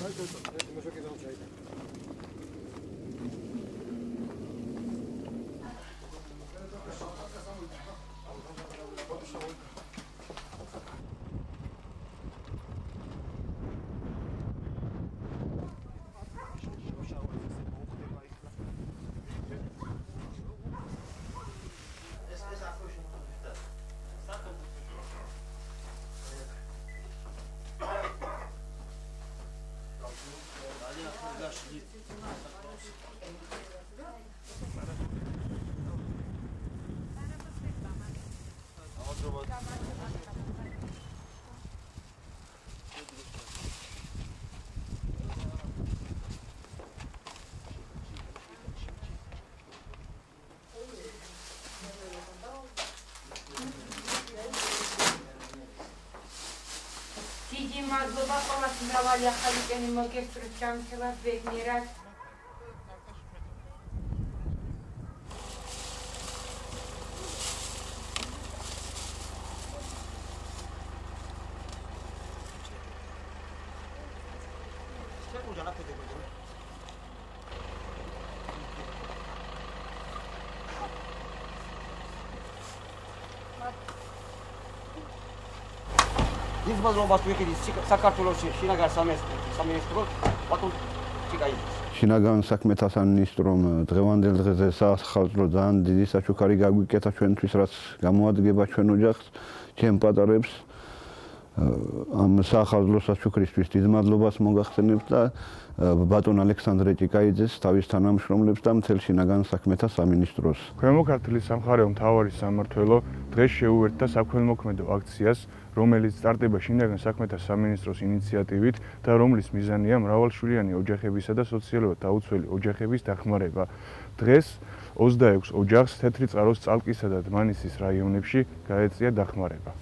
Gracias. Подожди. А вот же вот. глубоко нас мировали, а ходить я не мог, я с ручками села, век не раз. Sen ucana tedirgin. ის მადლობას ვიყიდი საქართველოს შინაგან სამინისტრო ბატონ ჩიკაიძეს შინაგან საქმეთა სამინისტრომ დღევანდელ დღეზე სახალხო ძალიან დიდი საჩუქარი გაგვიკეთა ჩვენთვის რაც გამოადგება ჩვენ ოჯახს ჩემ პატარებს ამ სახალხო საჩუქრისთვის დიდ მადლობას მოგახსენებთ და ბატონ ალექსანდრე ჭიკაიძეს თავის თანამშრომლებს და მთელ შინაგან საქმეთა სამინისტროს. ქვემო ქართლის სამხარეო მთავარი სამმართველო დღეს შეუერთდა საქველმოქმედო აქციას, რომელიც სტარტება შინაგან საქმეთა სამინისტროს ინიციატივით და რომლის მიზანია მრავალშვილიანი ოჯახებისა და სოციალურად დაუცველი ოჯახების დახმარება. დღეს 26 ოჯახს თეთრი წყაროს წალკისა და დმანისის რაიონებში გაეწია დახმარება.